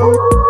you